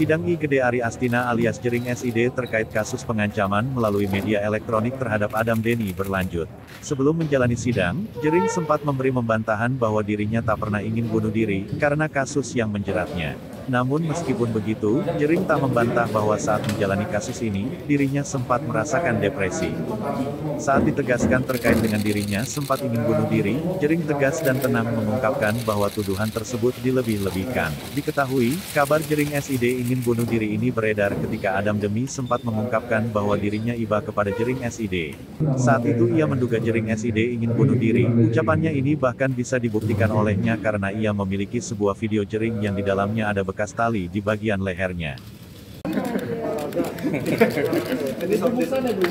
Sidang I Gede Ari Astina alias Jering SID terkait kasus pengancaman melalui media elektronik terhadap Adam Denny berlanjut. Sebelum menjalani sidang, Jering sempat memberi membantahan bahwa dirinya tak pernah ingin bunuh diri, karena kasus yang menjeratnya. Namun meskipun begitu, Jering tak membantah bahwa saat menjalani kasus ini, dirinya sempat merasakan depresi. Saat ditegaskan terkait dengan dirinya sempat ingin bunuh diri, Jering tegas dan tenang mengungkapkan bahwa tuduhan tersebut dilebih-lebihkan. Diketahui, kabar Jering SID ingin bunuh diri ini beredar ketika Adam Demi sempat mengungkapkan bahwa dirinya iba kepada Jering SID. Saat itu ia menduga Jering SID ingin bunuh diri, ucapannya ini bahkan bisa dibuktikan olehnya karena ia memiliki sebuah video Jering yang di dalamnya ada bekas bekas tali di bagian lehernya. Jadi sambusan ya bu?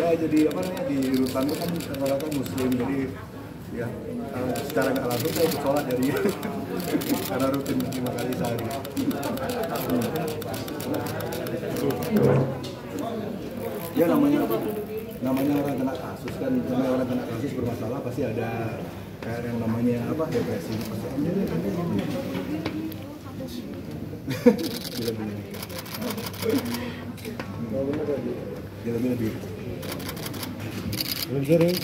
Ya, jadi apa namanya di rutan itu kan rata-rata muslim jadi ya secara nggak langsung saya ikut sholat dari karena rutin lima kali sehari. Ya namanya namanya orang kena kasus kan namanya orang kena kasus bermasalah pasti ada kayak yang namanya apa depresi. Gila gila. Gila gila gila. Belum sering.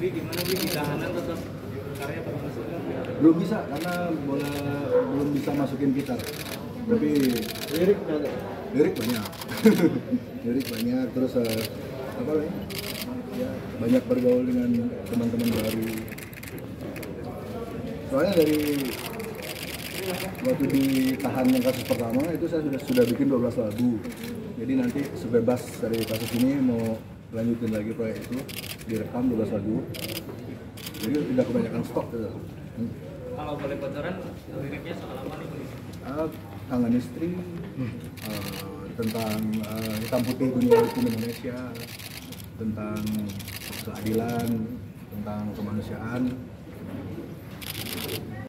Ini gimana sih di tahanan tetap karya? Belum bisa karena bola belum bisa masukin gitar. Tapi lirik banyak. Lirik banyak. lirik banyak terus uh, apa lagi? Ya, banyak bergaul dengan teman-teman baru. Soalnya dari waktu ditahan yang kasus pertama itu saya sudah sudah bikin 12 lagu jadi nanti sebebas dari kasus ini mau lanjutin lagi proyek itu direkam 12 lagu jadi udah kebanyakan stok gitu. Hmm. Kalau boleh bocoran, liriknya soal apa nih? Uh, kangen istri uh, tentang uh, hitam putih dunia hukum Indonesia tentang keadilan tentang kemanusiaan